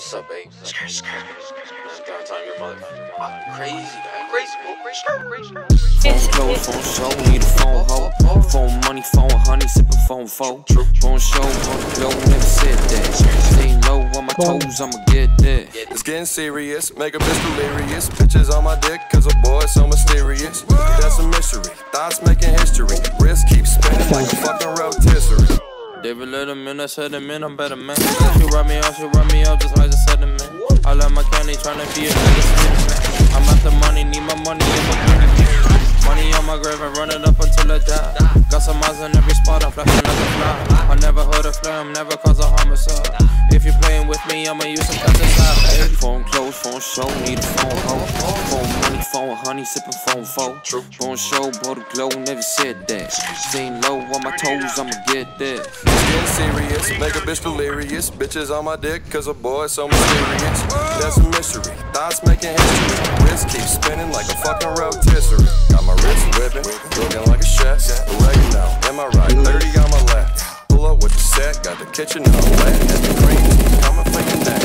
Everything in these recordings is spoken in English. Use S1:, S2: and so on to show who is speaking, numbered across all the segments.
S1: What's up, babe? Skirt, skirt. Man, time your mother. Crazy, man. Crazy, crazy, crazy.
S2: Phone close, phone show, need a phone hoe. Phone money, phone honey, sipping phone foe. Phone show, phone glow, never said that. Stay low on my toes, I'ma get that.
S3: It's getting serious, make a bitch delirious. Bitches on my dick, cause a boy so mysterious. That's a mystery, thoughts making history. Wrist keeps spinning like a fucking rotisserie.
S2: David Letterman, I said him in, I'm better man. She rub me off, she rub me up just like the sediment. I love my candy, tryna be a nigga I'm at the money, need my money in my grave. Money on my grave and run it up until I die. Got some eyes in every spot, I'm flashing like a fly. I never heard a flame, never cause a homicide. If you're playing with me, I'ma use some pesticide. Hey, phone close, phone show, need a phone honey, sipping phone foe. Phone show, blow the glow, never said that. Staying low on my toes, I'ma get that.
S3: Getting serious, make a bitch delirious. Bitches on my dick, cause a boy so mysterious. That's a mystery, thoughts making history. Wrist keeps spinning like a fucking rotisserie. Got my wrist whipping, looking like a chef. Oregano, in my right, 30 on my left. Pull up with the set, got the kitchen all wet. And the cream coming your neck.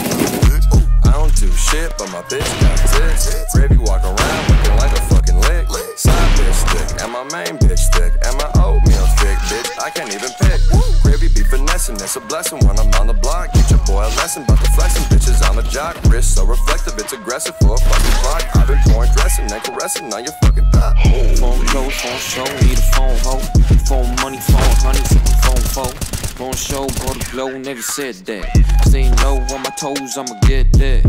S3: I don't do shit, but my bitch got tits. Gravy walk around main bitch thick, and my oatmeal thick, bitch. I can't even pick. Gravy be finessing, it's a blessing when I'm on the block. Get your boy a lesson about the flexing, bitches on the jock. Wrist so reflective, it's aggressive for a fucking clock. I've been pouring dressing and caressing on your fucking thigh.
S2: Phone close, phone show, need a phone hoe. Phone money, phone honey, phone foe. Phone show, blow the glow, never said that. Staying low on my toes, I'ma get that.